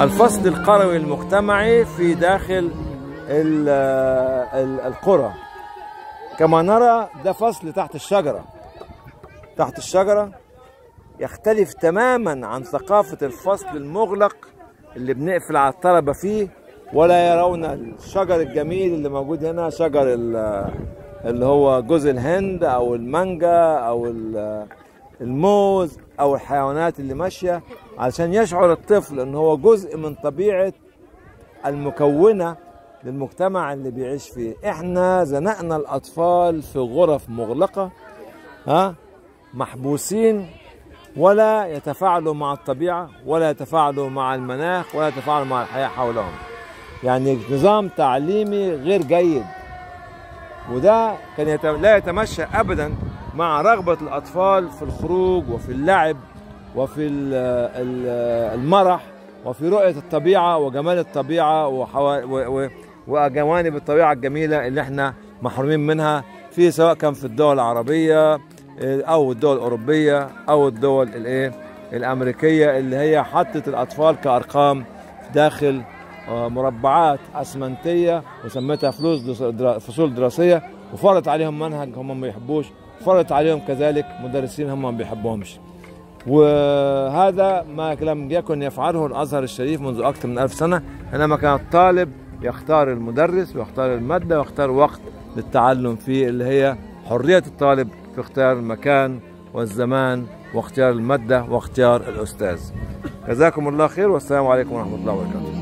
الفصل القروي المجتمعي في داخل ال- ال- القرى. كما نرى ده فصل تحت الشجرة. تحت الشجرة يختلف تماما عن ثقافة الفصل المغلق اللي بنقفل على الطلبة فيه ولا يرون الشجر الجميل اللي موجود هنا شجر اللي هو جوز الهند أو المانجا ال- الموز أو الحيوانات اللي ماشية علشان يشعر الطفل إن هو جزء من طبيعة المكونة للمجتمع اللي بيعيش فيه. إحنا زنقنا الأطفال في غرف مغلقة ها محبوسين ولا يتفاعلوا مع الطبيعة ولا يتفاعلوا مع المناخ ولا يتفاعلوا مع الحياة حولهم. يعني نظام تعليمي غير جيد. وده كان. لا يتمشى ابدا مع رغبة الأطفال في الخروج وفي اللعب وفي ال- ال- المرح وفي رؤية الطبيعة وجمال الطبيعة وحوا... و... و... وجوانب الطبيعة الجميلة اللي إحنا محرومين منها في سواء كان في الدول العربية إيه، أو الدول الأوروبية أو الدول الإيه الأمريكية اللي هي حطت الأطفال كأرقام داخل آه، مربعات اسمنتيه وسميتها فلوس فصول دراسية وفرضت عليهم منهج هم ما بيحبوش فرضت عليهم كذلك مدرسين هم ما بيحبوهمش وهذا ما لم يكن يفعله الأزهر الشريف منذ أكثر من ألف سنة انما كان الطالب يختار المدرس ويختار المادة ويختار وقت للتعلم فيه اللي هي حرية الطالب في اختيار المكان والزمان واختيار المادة واختيار الأستاذ. جزاكم الله خير والسلام عليكم ورحمة الله وبركاته.